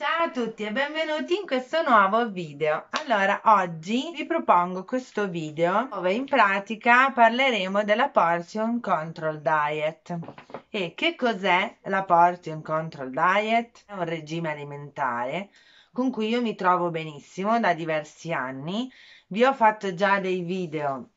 Ciao a tutti e benvenuti in questo nuovo video. Allora, oggi vi propongo questo video dove in pratica parleremo della Portion Control Diet. E che cos'è la Portion Control Diet? È un regime alimentare con cui io mi trovo benissimo da diversi anni. Vi ho fatto già dei video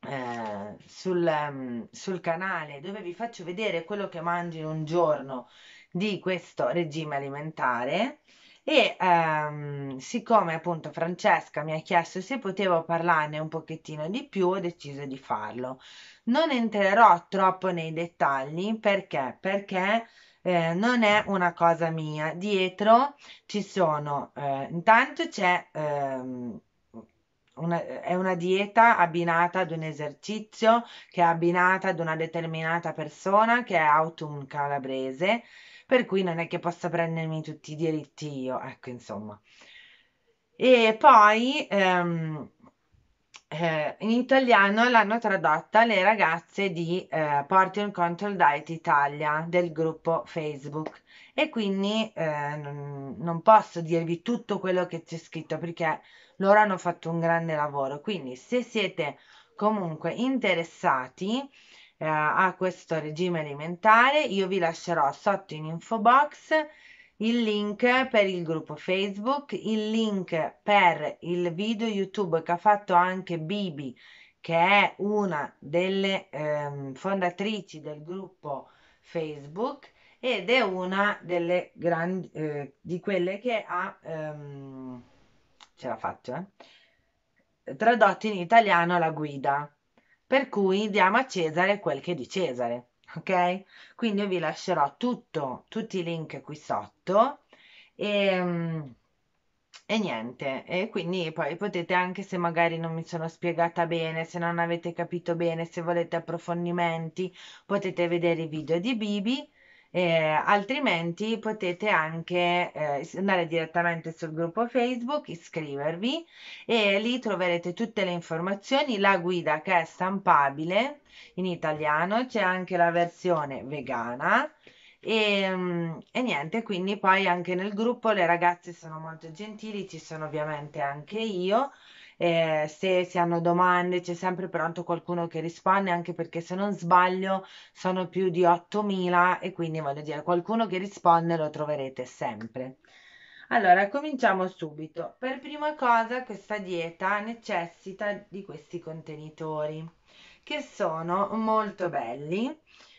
eh, sul, um, sul canale dove vi faccio vedere quello che mangio in un giorno di questo regime alimentare e ehm, siccome appunto Francesca mi ha chiesto se potevo parlarne un pochettino di più ho deciso di farlo. Non entrerò troppo nei dettagli perché? Perché eh, non è una cosa mia. Dietro ci sono eh, intanto c'è ehm, una, è una dieta abbinata ad un esercizio che è abbinata ad una determinata persona che è Autumn Calabrese per cui non è che possa prendermi tutti i diritti io, ecco insomma. E poi ehm, eh, in italiano l'hanno tradotta le ragazze di eh, Portion Control Diet Italia del gruppo Facebook e quindi eh, non, non posso dirvi tutto quello che c'è scritto perché loro hanno fatto un grande lavoro. Quindi se siete comunque interessati eh, a questo regime alimentare. Io vi lascerò sotto in info box il link per il gruppo Facebook, il link per il video YouTube che ha fatto anche Bibi, che è una delle ehm, fondatrici del gruppo Facebook ed è una delle grandi eh, di quelle che ha ehm, ce la faccio eh? tradotto in italiano la guida per cui diamo a Cesare quel che è di Cesare, ok? Quindi io vi lascerò tutto, tutti i link qui sotto e, ehm, e niente, e quindi poi potete anche se magari non mi sono spiegata bene, se non avete capito bene, se volete approfondimenti, potete vedere i video di Bibi eh, altrimenti potete anche eh, andare direttamente sul gruppo Facebook, iscrivervi e lì troverete tutte le informazioni, la guida che è stampabile in italiano, c'è anche la versione vegana e, mm, e, niente, quindi poi anche nel gruppo le ragazze sono molto gentili, ci sono ovviamente anche io eh, se si hanno domande c'è sempre pronto qualcuno che risponde, anche perché se non sbaglio sono più di 8.000 e quindi voglio dire qualcuno che risponde lo troverete sempre. Allora, cominciamo subito. Per prima cosa questa dieta necessita di questi contenitori che sono molto belli.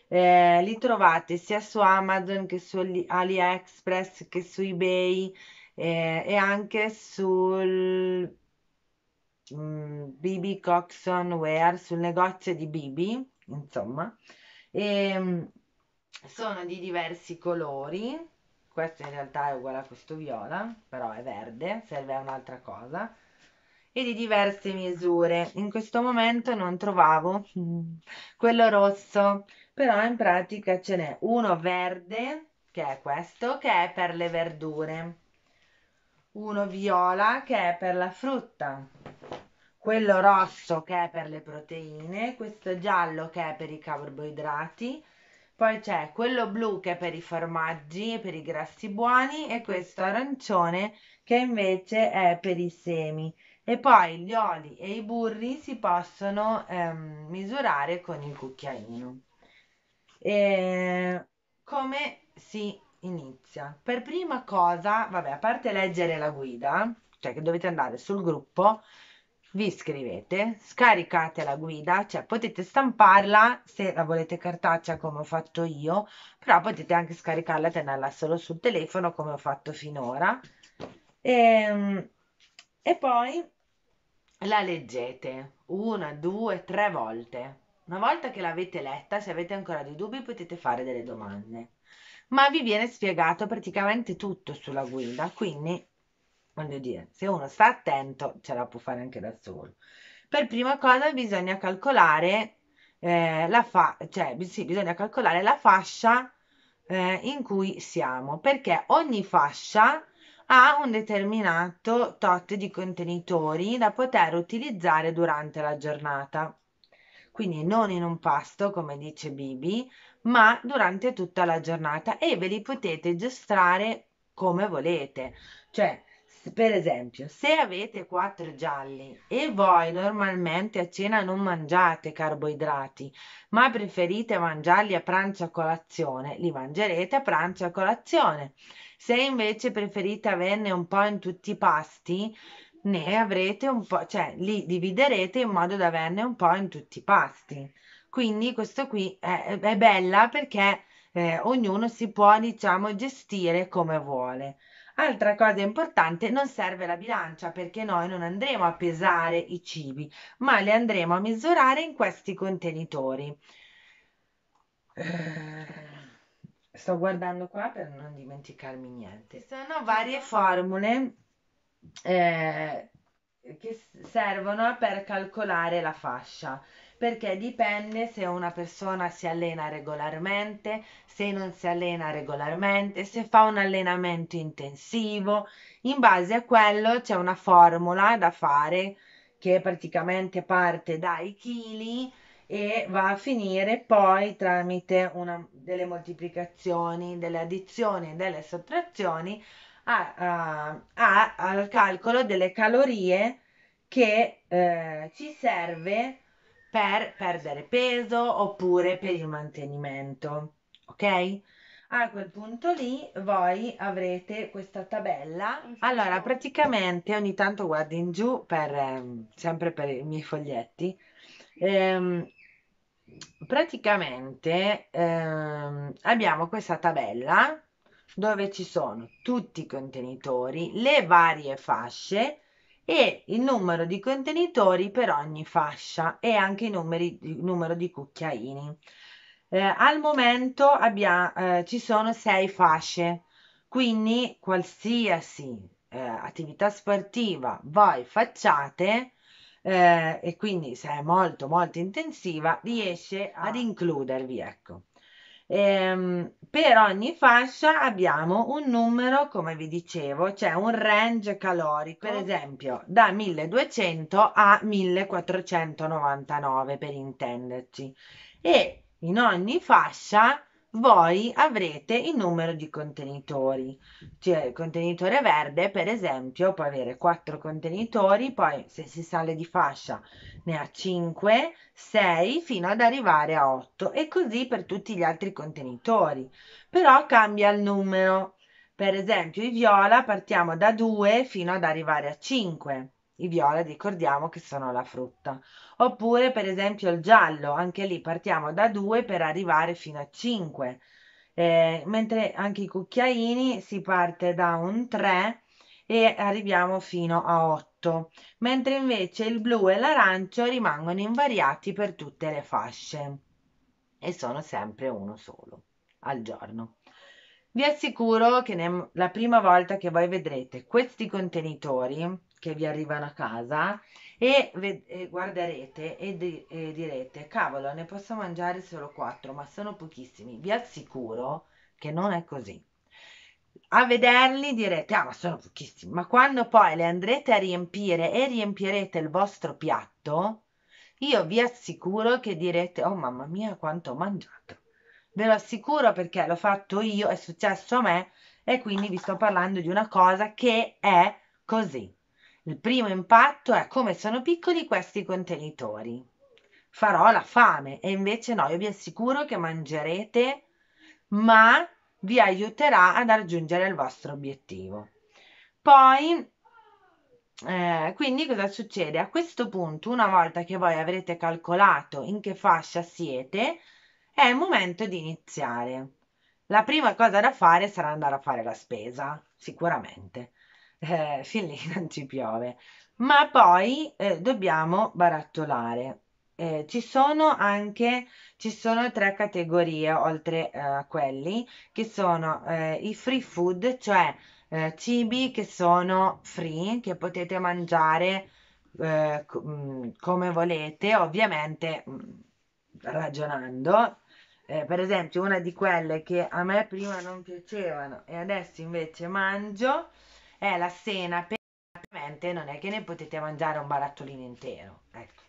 Eh, li trovate sia su Amazon che su AliExpress che su eBay eh, e anche sul BB mm, Coxon Wear sul negozio di BB, insomma, e mm, sono di diversi colori. Questo in realtà è uguale a questo viola, però è verde, serve a un'altra cosa. E di diverse misure. In questo momento non trovavo mm, quello rosso, però in pratica ce n'è uno verde, che è questo, che è per le verdure. Uno viola, che è per la frutta quello rosso che è per le proteine, questo giallo che è per i carboidrati, poi c'è quello blu che è per i formaggi e per i grassi buoni e questo arancione che invece è per i semi. E poi gli oli e i burri si possono ehm, misurare con il cucchiaino. E come si inizia? Per prima cosa, vabbè, a parte leggere la guida, cioè che dovete andare sul gruppo, vi iscrivete, scaricate la guida, cioè potete stamparla se la volete cartacea come ho fatto io, però potete anche scaricarla e tenerla solo sul telefono come ho fatto finora. E, ehm, e poi la leggete una, due, tre volte. Una volta che l'avete letta, se avete ancora dei dubbi, potete fare delle domande. Ma vi viene spiegato praticamente tutto sulla guida, quindi voglio dire, se uno sta attento ce la può fare anche da solo. Per prima cosa bisogna calcolare eh, la fa cioè, sì, bisogna calcolare la fascia eh, in cui siamo, perché ogni fascia ha un determinato tot di contenitori da poter utilizzare durante la giornata. Quindi non in un pasto, come dice Bibi, ma durante tutta la giornata e ve li potete giostrare come volete. Cioè, per esempio, se avete quattro gialli e voi normalmente a cena non mangiate carboidrati, ma preferite mangiarli a pranzo a colazione, li mangerete a pranzo a colazione. Se invece preferite averne un po' in tutti i pasti, ne avrete un po', cioè li dividerete in modo da averne un po' in tutti i pasti. Quindi questo qui è, è bella perché eh, ognuno si può, diciamo, gestire come vuole. Altra cosa importante, non serve la bilancia perché noi non andremo a pesare i cibi, ma li andremo a misurare in questi contenitori. Eh, sto guardando qua per non dimenticarmi niente. Ci sono varie formule eh, che servono per calcolare la fascia perché dipende se una persona si allena regolarmente, se non si allena regolarmente, se fa un allenamento intensivo. In base a quello c'è una formula da fare che praticamente parte dai chili e va a finire poi tramite una, delle moltiplicazioni, delle addizioni e delle sottrazioni a, a, a, al calcolo delle calorie che eh, ci serve per perdere peso oppure per il mantenimento. Ok? A quel punto lì voi avrete questa tabella. Allora, praticamente ogni tanto guardo in giù per ehm, sempre per i miei foglietti. Ehm, praticamente ehm, abbiamo questa tabella dove ci sono tutti i contenitori, le varie fasce e il numero di contenitori per ogni fascia e anche il numero di cucchiaini. Eh, al momento abbiamo, eh, ci sono sei fasce, quindi qualsiasi eh, attività sportiva voi facciate, eh, e quindi se è molto molto intensiva, riesce ad ah. includervi, ecco. Ehm, per ogni fascia abbiamo un numero, come vi dicevo, c'è un range calorico, per esempio da 1200 a 1499 per intenderci. E in ogni fascia voi avrete il numero di contenitori. Cioè, il contenitore verde, per esempio, può avere 4 contenitori, poi se si sale di fascia ne ha 5, 6 fino ad arrivare a 8 e così per tutti gli altri contenitori. Però cambia il numero. Per esempio, i viola partiamo da 2 fino ad arrivare a 5. I viola ricordiamo che sono la frutta. Oppure per esempio il giallo, anche lì partiamo da 2 per arrivare fino a 5. Eh, mentre anche i cucchiaini si parte da un 3 e arriviamo fino a 8, mentre invece il blu e l'arancio rimangono invariati per tutte le fasce e sono sempre uno solo al giorno. Vi assicuro che la prima volta che voi vedrete questi contenitori che vi arrivano a casa e, e guarderete e, di e direte cavolo ne posso mangiare solo 4 ma sono pochissimi vi assicuro che non è così. A vederli direte ah ma sono pochissimi ma quando poi le andrete a riempire e riempirete il vostro piatto io vi assicuro che direte oh mamma mia quanto ho mangiato ve lo assicuro perché l'ho fatto io è successo a me e quindi vi sto parlando di una cosa che è così il primo impatto è come sono piccoli questi contenitori farò la fame e invece no io vi assicuro che mangerete ma vi aiuterà ad raggiungere il vostro obiettivo. Poi, eh, quindi cosa succede? A questo punto, una volta che voi avrete calcolato in che fascia siete, è il momento di iniziare. La prima cosa da fare sarà andare a fare la spesa, sicuramente. Eh, fin lì non ci piove. Ma poi eh, dobbiamo barattolare eh, ci sono anche ci sono tre categorie oltre eh, a quelli che sono eh, i free food, cioè eh, cibi che sono free, che potete mangiare mm, come volete, ovviamente mm, ragionando. Eh, per esempio, una di quelle che a me prima non piacevano e adesso invece mangio è la senape. Non è che ne potete mangiare un barattolino intero, ecco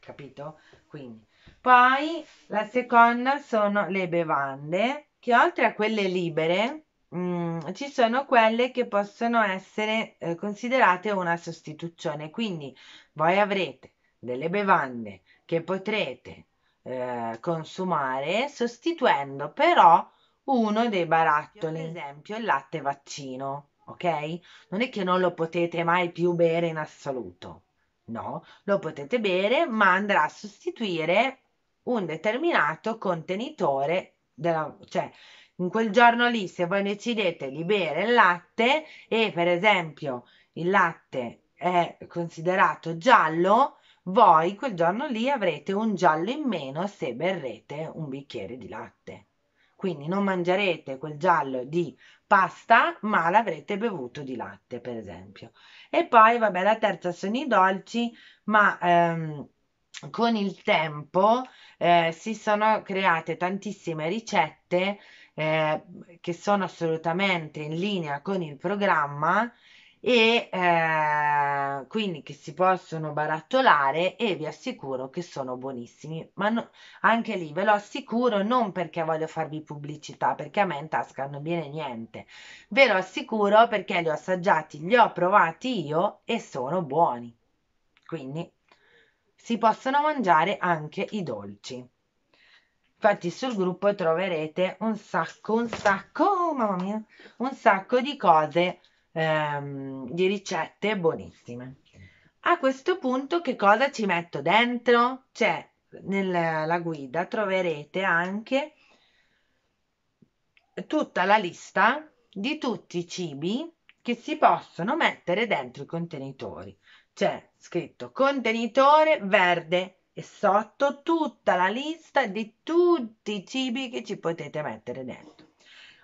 capito? Quindi, poi la seconda sono le bevande, che oltre a quelle libere, mm, ci sono quelle che possono essere eh, considerate una sostituzione. Quindi voi avrete delle bevande che potrete eh, consumare sostituendo però uno dei barattoli, ad esempio il latte vaccino, ok? Non è che non lo potete mai più bere in assoluto. No, lo potete bere, ma andrà a sostituire un determinato contenitore della, cioè in quel giorno lì se voi decidete di bere il latte e per esempio il latte è considerato giallo, voi quel giorno lì avrete un giallo in meno se berrete un bicchiere di latte. Quindi non mangerete quel giallo di pasta, ma l'avrete bevuto di latte, per esempio. E poi, vabbè, la terza sono i dolci, ma ehm, con il tempo eh, si sono create tantissime ricette eh, che sono assolutamente in linea con il programma e eh, quindi che si possono barattolare e vi assicuro che sono buonissimi. Ma no, anche lì ve lo assicuro non perché voglio farvi pubblicità perché a me in tasca non viene niente. Ve lo assicuro perché li ho assaggiati li ho provati io e sono buoni. Quindi si possono mangiare anche i dolci. Infatti sul gruppo troverete un sacco, un sacco, oh, mamma mia, un sacco di cose, ehm, di ricette buonissime. A questo punto che cosa ci metto dentro? Cioè, nella guida troverete anche tutta la lista di tutti i cibi che si possono mettere dentro i contenitori. C'è scritto contenitore verde e sotto tutta la lista di tutti i cibi che ci potete mettere dentro.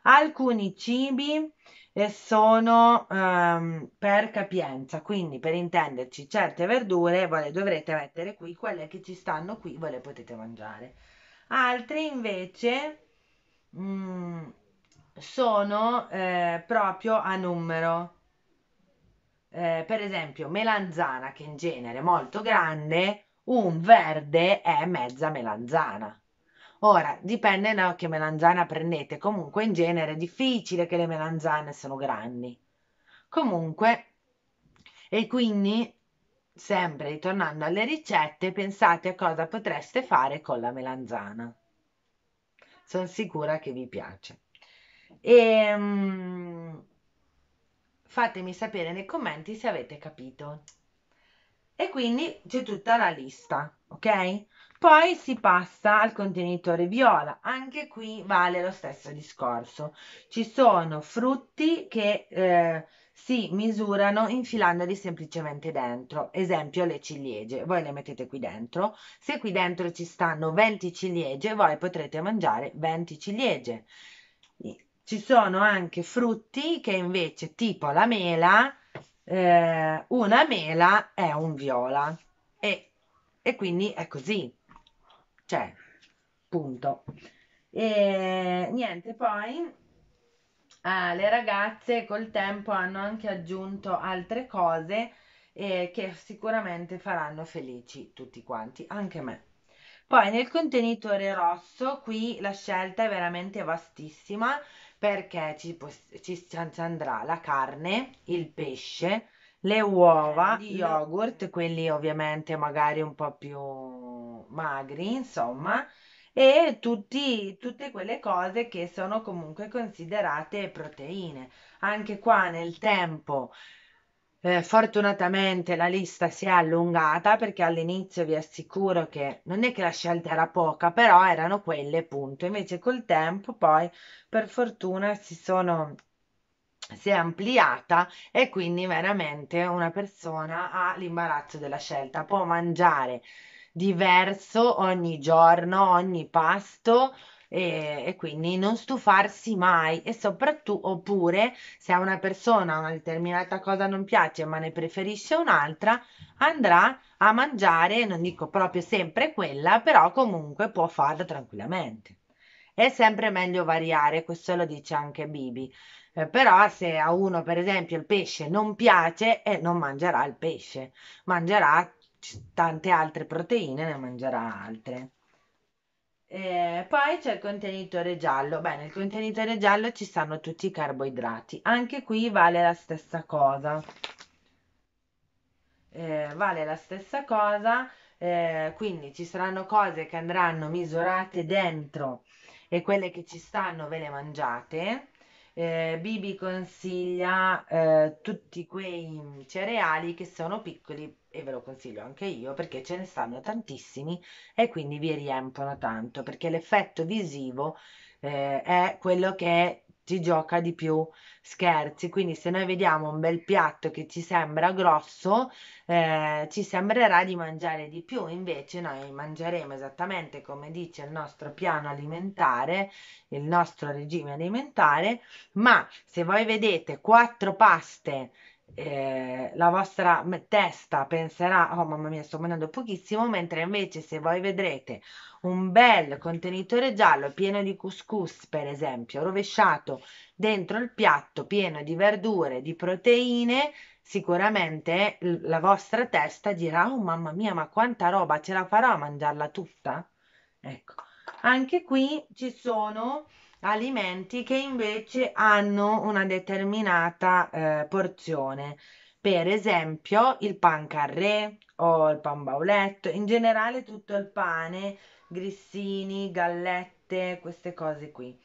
Alcuni cibi eh, sono um, per capienza, quindi per intenderci certe verdure voi le dovrete mettere qui, quelle che ci stanno qui voi le potete mangiare. Altri invece mm, sono eh, proprio a numero. Eh, per esempio melanzana che in genere è molto grande un verde è mezza melanzana. Ora, dipende da che melanzana prendete, comunque in genere è difficile che le melanzane sono grandi. Comunque, e quindi, sempre ritornando alle ricette, pensate a cosa potreste fare con la melanzana. Sono sicura che vi piace. E um, fatemi sapere nei commenti se avete capito e quindi c'è tutta la lista, ok? Poi si passa al contenitore viola, anche qui vale lo stesso discorso. Ci sono frutti che eh, si misurano infilandoli semplicemente dentro, esempio le ciliegie, voi le mettete qui dentro, se qui dentro ci stanno 20 ciliegie, voi potrete mangiare 20 ciliegie. Ci sono anche frutti che invece tipo la mela eh, una mela è un viola. E, e quindi è così, cioè, punto. E niente, poi eh, le ragazze col tempo hanno anche aggiunto altre cose eh, che sicuramente faranno felici tutti quanti, anche me. Poi nel contenitore rosso qui la scelta è veramente vastissima perché ci, ci andrà la carne, il pesce, le uova, gli yogurt, quelli ovviamente magari un po' più magri, insomma, e tutti, tutte quelle cose che sono comunque considerate proteine. Anche qua nel tempo eh, fortunatamente la lista si è allungata perché all'inizio vi assicuro che non è che la scelta era poca, però erano quelle, punto. Invece col tempo poi per fortuna si sono si è ampliata e quindi veramente una persona ha l'imbarazzo della scelta, può mangiare diverso ogni giorno, ogni pasto e, e, quindi non stufarsi mai. E soprattutto oppure se a una persona una determinata cosa non piace ma ne preferisce un'altra andrà a mangiare non dico proprio sempre quella però comunque può farlo tranquillamente. È sempre meglio variare questo lo dice anche Bibi eh, però se a uno per esempio il pesce non piace eh, non mangerà il pesce mangerà tante altre proteine ne mangerà altre Eh, poi c'è il contenitore giallo. Beh, nel contenitore giallo ci stanno tutti i carboidrati. Anche qui vale la stessa cosa. Eh, vale la stessa cosa, eh, quindi ci saranno cose che andranno misurate dentro e quelle che ci stanno ve le mangiate. Eh, Bibi consiglia eh, tutti quei cereali che sono piccoli e ve lo consiglio anche io perché ce ne stanno tantissimi e quindi vi riempiono tanto perché l'effetto visivo eh, è quello che ti gioca di più scherzi. Quindi se noi vediamo un bel piatto che ci sembra grosso, eh, ci sembrerà di mangiare di più, invece noi mangeremo esattamente come dice il nostro piano alimentare, il nostro regime alimentare, ma se voi vedete quattro paste eh, la vostra testa penserà, oh mamma mia, sto mangiando pochissimo, mentre invece se voi vedrete un bel contenitore giallo pieno di couscous, per esempio, rovesciato dentro il piatto pieno di verdure, di proteine, sicuramente la vostra testa dirà, oh mamma mia, ma quanta roba, ce la farò a mangiarla tutta? Ecco, anche qui ci sono alimenti che invece hanno una determinata eh, porzione. Per esempio il pan carré o il pan bauletto, in generale tutto il pane, grissini, gallette, queste cose qui.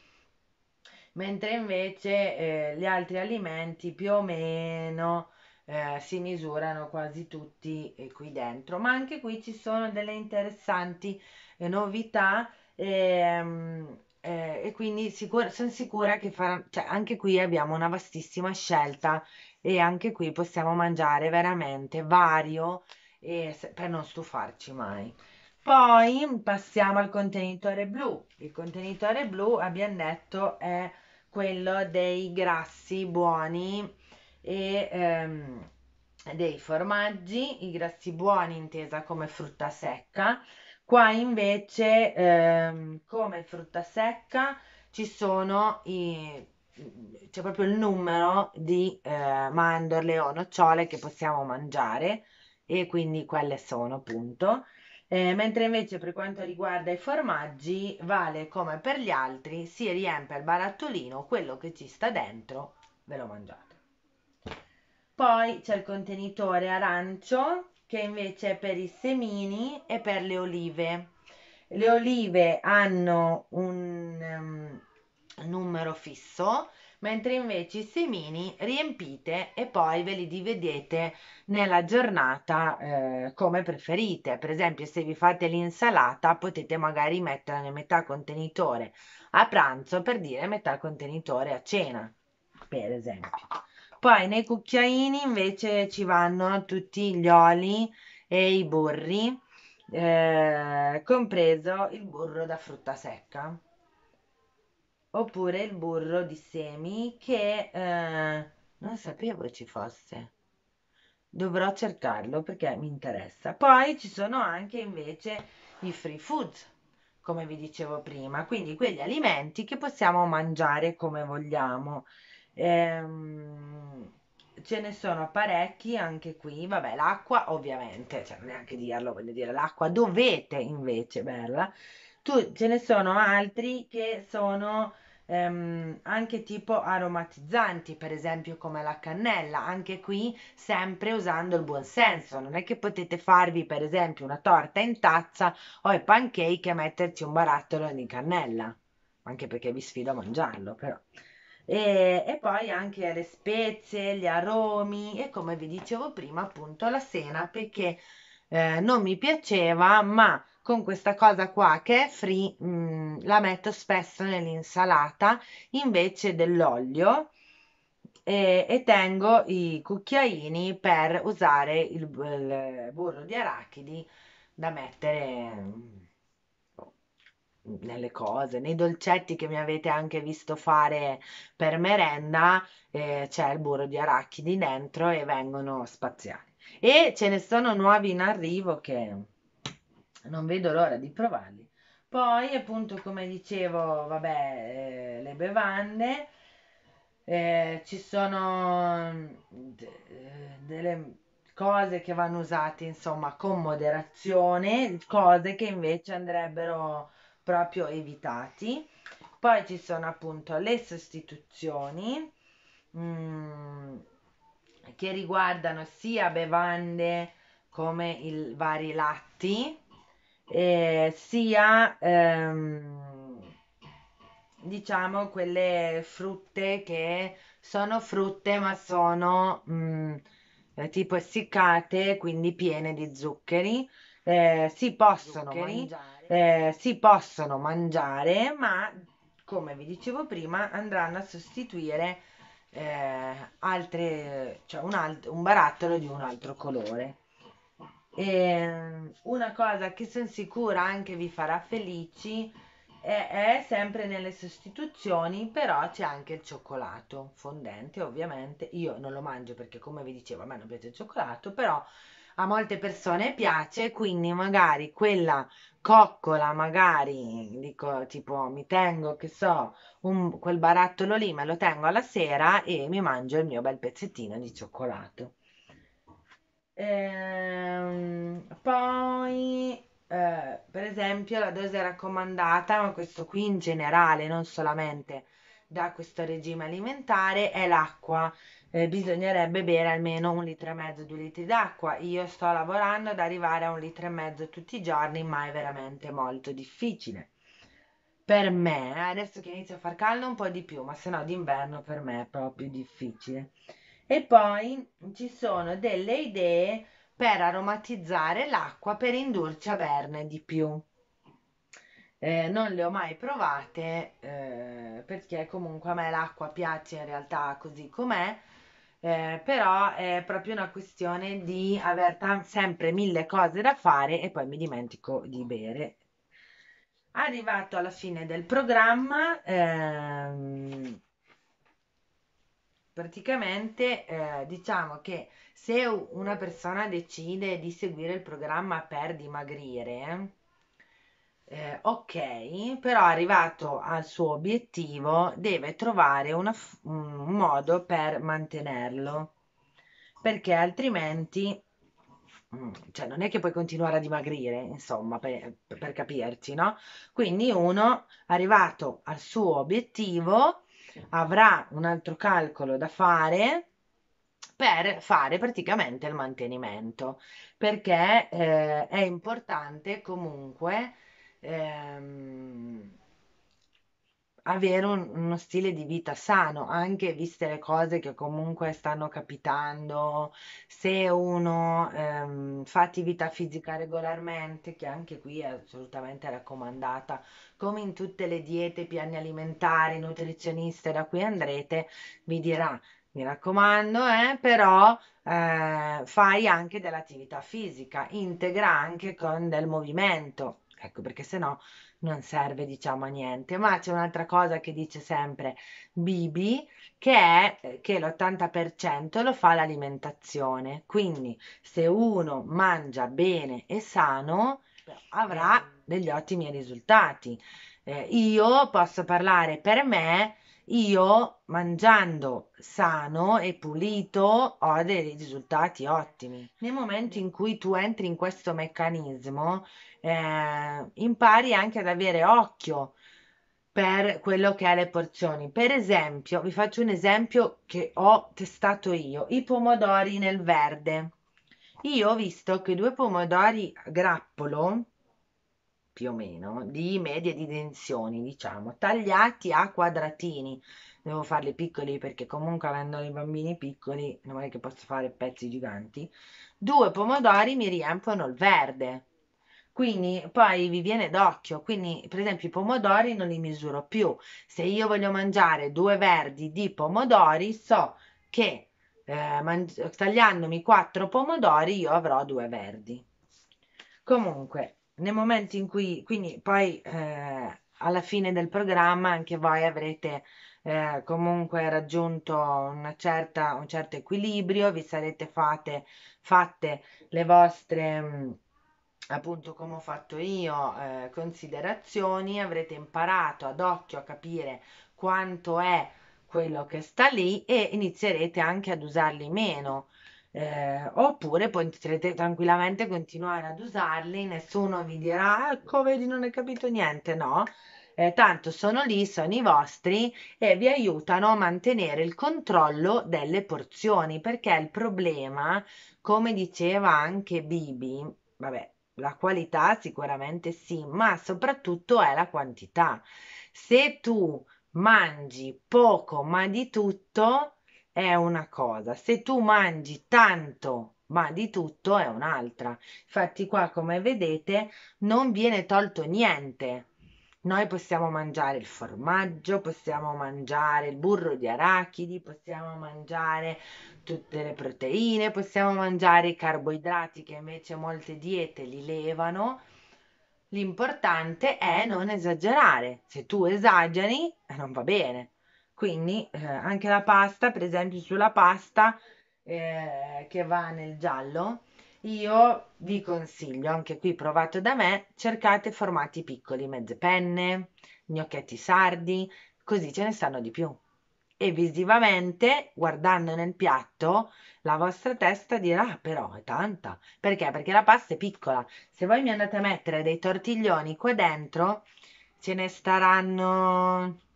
Mentre invece eh, gli altri alimenti più o meno eh, si misurano quasi tutti eh, qui dentro. Ma anche qui ci sono delle interessanti eh, novità. Ehm, eh, e quindi sicura, sono sicura che farà, cioè, anche qui abbiamo una vastissima scelta e anche qui possiamo mangiare veramente vario e, per non stufarci mai. Poi passiamo al contenitore blu. Il contenitore blu, abbiamo detto, è quello dei grassi buoni e ehm, dei formaggi, i grassi buoni intesa come frutta secca Qua invece, ehm, come frutta secca, ci sono i, c'è proprio il numero di eh, mandorle o nocciole che possiamo mangiare e quindi quelle sono appunto. Eh, mentre invece per quanto riguarda i formaggi vale come per gli altri, si riempie il barattolino, quello che ci sta dentro ve lo mangiate. Poi c'è il contenitore arancio che invece è per i semini e per le olive. Le olive hanno un um, numero fisso, mentre invece i semini riempite e poi ve li dividete nella giornata eh, come preferite. Per esempio, se vi fate l'insalata, potete magari mettere metà contenitore a pranzo per dire metà contenitore a cena, per esempio. Poi nei cucchiaini invece ci vanno tutti gli oli e i burri, eh, compreso il burro da frutta secca oppure il burro di semi che eh, non sapevo ci fosse. Dovrò cercarlo perché mi interessa. Poi ci sono anche invece i free food, come vi dicevo prima, quindi quegli alimenti che possiamo mangiare come vogliamo. Ehm, ce ne sono parecchi anche qui. Vabbè, l'acqua ovviamente, cioè neanche dirlo, voglio dire, l'acqua dovete invece berla. Tu, ce ne sono altri che sono ehm, anche tipo aromatizzanti, per esempio come la cannella, anche qui sempre usando il buon senso. Non è che potete farvi per esempio una torta in tazza o i pancake e metterci un barattolo di cannella, anche perché vi sfido a mangiarlo, però. E, e, poi anche le spezie, gli aromi e come vi dicevo prima appunto la senape che eh, non mi piaceva ma con questa cosa qua che è free mh, mm, la metto spesso nell'insalata invece dell'olio e, e, tengo i cucchiaini per usare il, il burro di arachidi da mettere nelle cose, nei dolcetti che mi avete anche visto fare per merenda, eh, c'è il burro di arachidi dentro e vengono spaziati. E ce ne sono nuovi in arrivo che non vedo l'ora di provarli. Poi, appunto, come dicevo, vabbè, eh, le bevande, eh, ci sono delle cose che vanno usate, insomma, con moderazione, cose che invece andrebbero proprio evitati. Poi ci sono appunto le sostituzioni mm, che riguardano sia bevande come i vari latti, eh, sia ehm, diciamo quelle frutte che sono frutte ma sono mh, mm, tipo essiccate, quindi piene di zuccheri. Eh, si possono zuccheri, mangiare. Eh, si possono mangiare, ma come vi dicevo prima, andranno a sostituire eh, altre, cioè un, alt- un barattolo di un altro colore. E una cosa che sono sicura anche vi farà felici è, è, sempre nelle sostituzioni, però c'è anche il cioccolato fondente, ovviamente. Io non lo mangio perché, come vi dicevo, a me non piace il cioccolato, però a molte persone piace, quindi magari quella coccola, magari dico tipo mi tengo, che so, un, quel barattolo lì, me lo tengo alla sera e mi mangio il mio bel pezzettino di cioccolato. Ehm, poi, eh, per esempio, la dose raccomandata, ma questo qui in generale, non solamente da questo regime alimentare, è l'acqua eh, bisognerebbe bere almeno un litro e mezzo, due litri d'acqua. Io sto lavorando ad arrivare a un litro e mezzo tutti i giorni, ma è veramente molto difficile. Per me, eh, adesso che inizio a far caldo un po' di più, ma se no d'inverno per me è proprio difficile. E poi ci sono delle idee per aromatizzare l'acqua per indurci a berne di più. Eh, non le ho mai provate eh, perché comunque a me l'acqua piace in realtà così com'è eh, però è proprio una questione di aver t- sempre mille cose da fare e poi mi dimentico di bere. Arrivato alla fine del programma, ehm, praticamente eh, diciamo che se una persona decide di seguire il programma per dimagrire, eh, ok, però arrivato al suo obiettivo deve trovare una, un modo per mantenerlo, perché altrimenti, mm, cioè non è che puoi continuare a dimagrire, insomma, per, per capirci, no? Quindi uno, arrivato al suo obiettivo, avrà un altro calcolo da fare per fare praticamente il mantenimento, perché eh, è importante comunque ehm, avere un, uno stile di vita sano, anche viste le cose che comunque stanno capitando, se uno ehm, fa attività fisica regolarmente, che anche qui è assolutamente raccomandata, come in tutte le diete, piani alimentari, nutrizioniste da cui andrete, vi dirà mi raccomando, eh, però eh, fai anche dell'attività fisica, integra anche con del movimento, ecco perché se no non serve diciamo a niente. Ma c'è un'altra cosa che dice sempre Bibi, che è eh, che l'80% lo fa l'alimentazione. Quindi se uno mangia bene e sano, avrà degli ottimi risultati. Eh, io posso parlare per me io mangiando sano e pulito ho dei risultati ottimi. Nel momento in cui tu entri in questo meccanismo, eh, impari anche ad avere occhio per quello che è le porzioni. Per esempio, vi faccio un esempio che ho testato io, i pomodori nel verde. Io ho visto che due pomodori a grappolo più o meno, di medie dimensioni, diciamo, tagliati a quadratini. Devo farli piccoli perché comunque avendo i bambini piccoli non è che posso fare pezzi giganti. Due pomodori mi riempiono il verde. Quindi poi vi viene d'occhio, quindi per esempio i pomodori non li misuro più. Se io voglio mangiare due verdi di pomodori, so che eh, tagliandomi quattro pomodori io avrò due verdi. Comunque, nel momento in cui, quindi poi eh, alla fine del programma anche voi avrete eh, comunque raggiunto una certa, un certo equilibrio, vi sarete fate, fatte le vostre, appunto come ho fatto io, eh, considerazioni, avrete imparato ad occhio a capire quanto è quello che sta lì e inizierete anche ad usarli meno eh, oppure potrete tranquillamente continuare ad usarli, nessuno vi dirà, ecco, vedi, non hai capito niente, no? Eh, tanto sono lì, sono i vostri e vi aiutano a mantenere il controllo delle porzioni, perché il problema, come diceva anche Bibi, vabbè, la qualità sicuramente sì, ma soprattutto è la quantità. Se tu mangi poco ma di tutto, è una cosa, se tu mangi tanto ma di tutto è un'altra. Infatti qua come vedete non viene tolto niente. Noi possiamo mangiare il formaggio, possiamo mangiare il burro di arachidi, possiamo mangiare tutte le proteine, possiamo mangiare i carboidrati che invece molte diete li levano. L'importante è non esagerare. Se tu esageri, non va bene. Quindi eh, anche la pasta, per esempio sulla pasta eh, che va nel giallo, io vi consiglio, anche qui provato da me, cercate formati piccoli, mezze penne, gnocchetti sardi, così ce ne stanno di più. E visivamente, guardando nel piatto, la vostra testa dirà, ah, però è tanta. Perché? Perché la pasta è piccola. Se voi mi andate a mettere dei tortiglioni qua dentro, ce ne staranno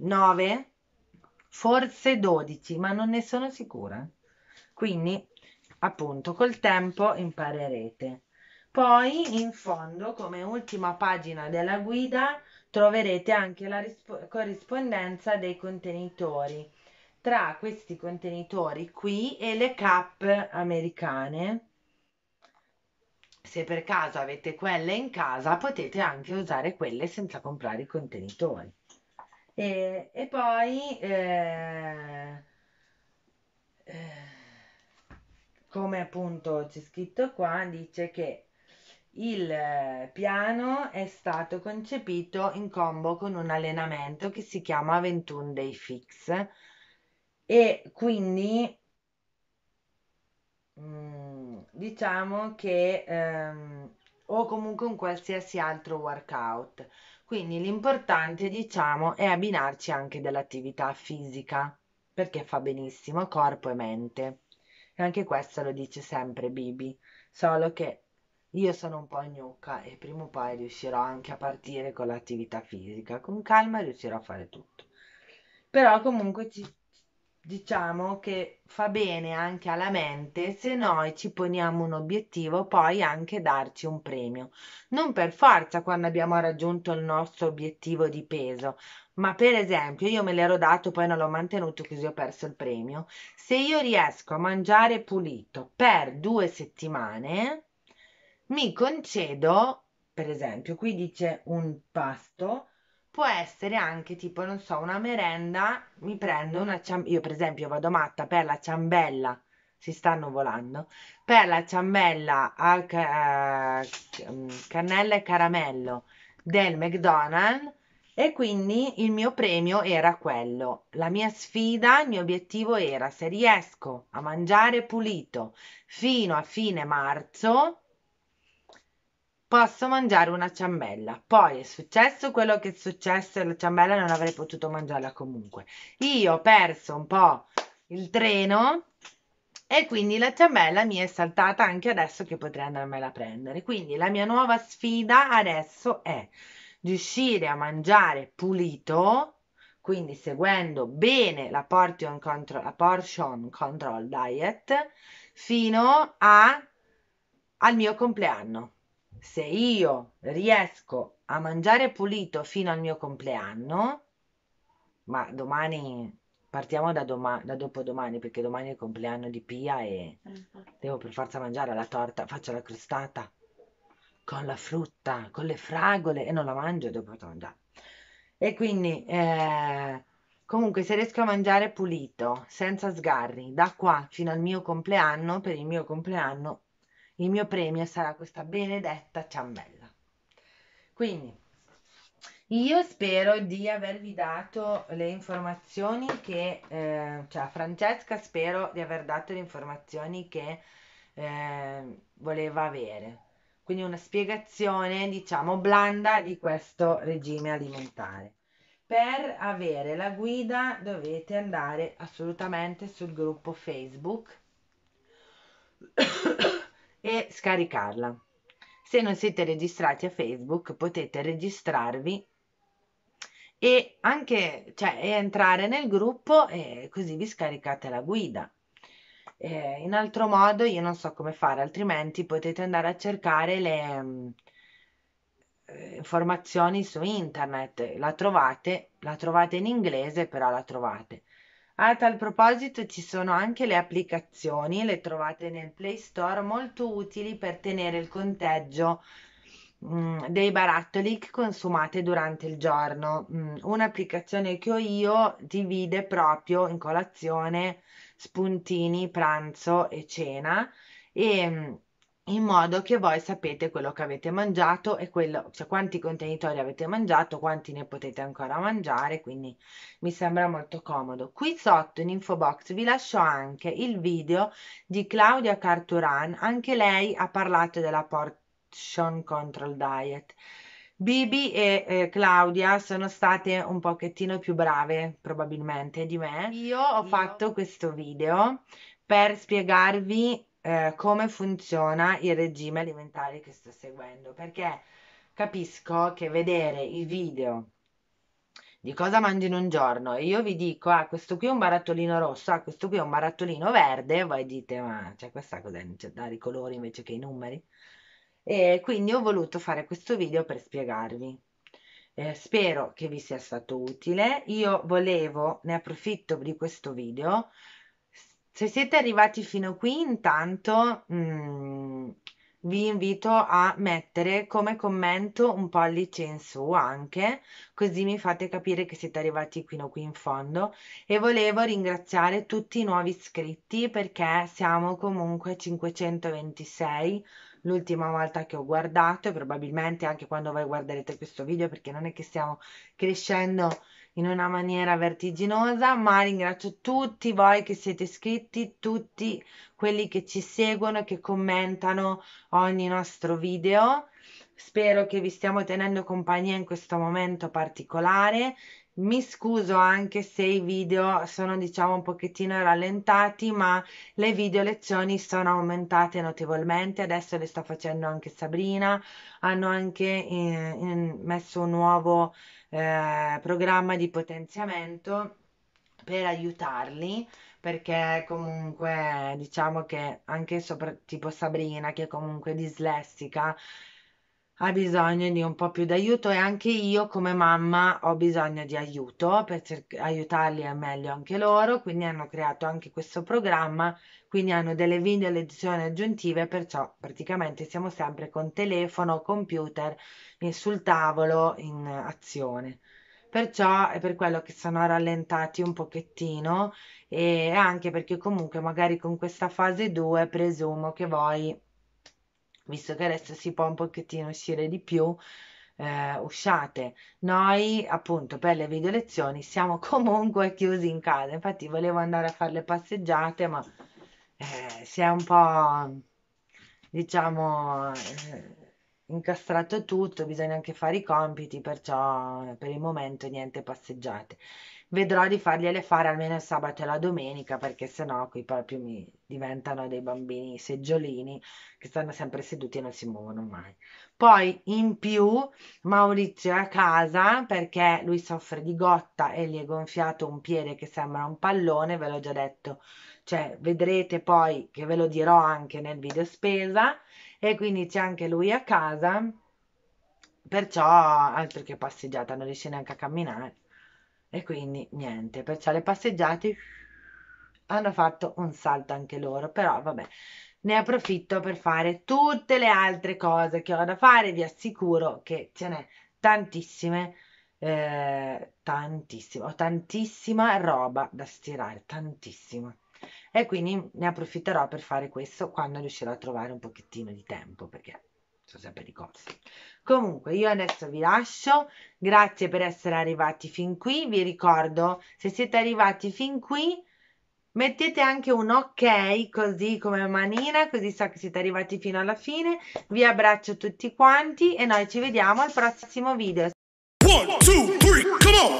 9, forse 12, ma non ne sono sicura. Quindi, appunto, col tempo imparerete. Poi, in fondo, come ultima pagina della guida, troverete anche la corrispondenza dei contenitori tra questi contenitori qui e le cap americane. Se per caso avete quelle in casa, potete anche usare quelle senza comprare i contenitori. E, e poi, eh, eh, come appunto c'è scritto qua, dice che il piano è stato concepito in combo con un allenamento che si chiama 21 Day Fix. E quindi mm, diciamo che ehm, o comunque un qualsiasi altro workout quindi l'importante, diciamo, è abbinarci anche dell'attività fisica, perché fa benissimo corpo e mente. E anche questo lo dice sempre Bibi, solo che io sono un po' gnocca e prima o poi riuscirò anche a partire con l'attività fisica. Con calma riuscirò a fare tutto. Però comunque ci diciamo che fa bene anche alla mente se noi ci poniamo un obiettivo, poi anche darci un premio. Non per forza quando abbiamo raggiunto il nostro obiettivo di peso, ma per esempio io me l'ero dato, poi non l'ho mantenuto così ho perso il premio. Se io riesco a mangiare pulito per due settimane, mi concedo, per esempio, qui dice un pasto può essere anche tipo, non so, una merenda, mi prendo una ciambella, io per esempio vado matta per la ciambella, si stanno volando, per la ciambella a ca- mm, cannella e caramello del McDonald's e quindi il mio premio era quello. La mia sfida, il mio obiettivo era se riesco a mangiare pulito fino a fine marzo, posso mangiare una ciambella. Poi è successo quello che è successo e la ciambella non avrei potuto mangiarla comunque. Io ho perso un po' il treno e quindi la ciambella mi è saltata anche adesso che potrei andarmela a prendere. Quindi la mia nuova sfida adesso è riuscire a mangiare pulito, quindi seguendo bene la portion control, la portion control diet fino a, al mio compleanno se io riesco a mangiare pulito fino al mio compleanno, ma domani partiamo da, doma- da dopodomani perché domani è il compleanno di Pia e devo per forza mangiare la torta, faccio la crostata con la frutta, con le fragole e non la mangio dopo mangiare. E quindi eh, comunque se riesco a mangiare pulito, senza sgarri, da qua fino al mio compleanno, per il mio compleanno il mio premio sarà questa benedetta ciambella. Quindi io spero di avervi dato le informazioni che, eh, cioè Francesca spero di aver dato le informazioni che eh, voleva avere. Quindi una spiegazione, diciamo, blanda di questo regime alimentare. Per avere la guida dovete andare assolutamente sul gruppo Facebook e scaricarla. Se non siete registrati a Facebook potete registrarvi e anche cioè, entrare nel gruppo e così vi scaricate la guida. Eh, in altro modo io non so come fare, altrimenti potete andare a cercare le um, informazioni su internet, la trovate, la trovate in inglese, però la trovate. A tal proposito ci sono anche le applicazioni, le trovate nel Play Store, molto utili per tenere il conteggio mh, mm, dei barattoli che consumate durante il giorno. Mm, un'applicazione che ho io divide proprio in colazione, spuntini, pranzo e cena e mm, in modo che voi sapete quello che avete mangiato e quello, cioè quanti contenitori avete mangiato, quanti ne potete ancora mangiare, quindi mi sembra molto comodo. Qui sotto in info box vi lascio anche il video di Claudia Carturan, anche lei ha parlato della portion control diet. Bibi e eh, Claudia sono state un pochettino più brave probabilmente di me. Io ho Io... fatto questo video per spiegarvi eh, come funziona il regime alimentare che sto seguendo, perché capisco che vedere i video di cosa mangi in un giorno e io vi dico, ah, questo qui è un barattolino rosso, ah, questo qui è un barattolino verde, voi dite, ma cioè, questa cos'è? C'è dare i colori invece che i numeri? E quindi ho voluto fare questo video per spiegarvi. Eh, spero che vi sia stato utile. Io volevo, ne approfitto di questo video, se siete arrivati fino qui, intanto mm, vi invito a mettere come commento un pollice in su anche, così mi fate capire che siete arrivati fino qui in fondo. E volevo ringraziare tutti i nuovi iscritti perché siamo comunque 526 l'ultima volta che ho guardato e probabilmente anche quando voi guarderete questo video perché non è che stiamo crescendo in una maniera vertiginosa, ma ringrazio tutti voi che siete iscritti, tutti quelli che ci seguono, che commentano ogni nostro video. Spero che vi stiamo tenendo compagnia in questo momento particolare. Mi scuso anche se i video sono diciamo un pochettino rallentati, ma le video lezioni sono aumentate notevolmente. Adesso le sta facendo anche Sabrina. Hanno anche eh, messo un nuovo eh, programma di potenziamento per aiutarli perché comunque diciamo che anche sopra, tipo Sabrina che è comunque dislessica ha bisogno di un po' più d'aiuto e anche io come mamma ho bisogno di aiuto per aiutarli a meglio anche loro, quindi hanno creato anche questo programma, quindi hanno delle video lezioni aggiuntive, perciò praticamente siamo sempre con telefono, computer sul tavolo in azione. Perciò è per quello che sono rallentati un pochettino e anche perché comunque magari con questa fase 2 presumo che voi visto che adesso si può un pochettino uscire di più, eh, usciate. Noi appunto per le video lezioni siamo comunque chiusi in casa, infatti volevo andare a fare le passeggiate, ma eh, si è un po' diciamo eh, incastrato tutto, bisogna anche fare i compiti, perciò per il momento niente passeggiate vedrò di fargliele fare almeno il sabato e la domenica perché sennò qui proprio mi diventano dei bambini seggiolini che stanno sempre seduti e non si muovono mai. Poi in più Maurizio è a casa perché lui soffre di gotta e gli è gonfiato un piede che sembra un pallone, ve l'ho già detto, cioè vedrete poi che ve lo dirò anche nel video spesa. E quindi c'è anche lui a casa, perciò altro che passeggiata, non riesce neanche a camminare e quindi niente, perciò le passeggiate hanno fatto un salto anche loro, però vabbè, ne approfitto per fare tutte le altre cose che ho da fare, vi assicuro che ce n'è tantissime, eh, tantissima, tantissima roba da stirare, tantissima. E quindi ne approfitterò per fare questo quando riuscirò a trovare un pochettino di tempo, perché sono sempre di corsa. Comunque, io adesso vi lascio. Grazie per essere arrivati fin qui. Vi ricordo, se siete arrivati fin qui, mettete anche un ok così come manina, così so che siete arrivati fino alla fine. Vi abbraccio tutti quanti e noi ci vediamo al prossimo video. One, two, three, come on!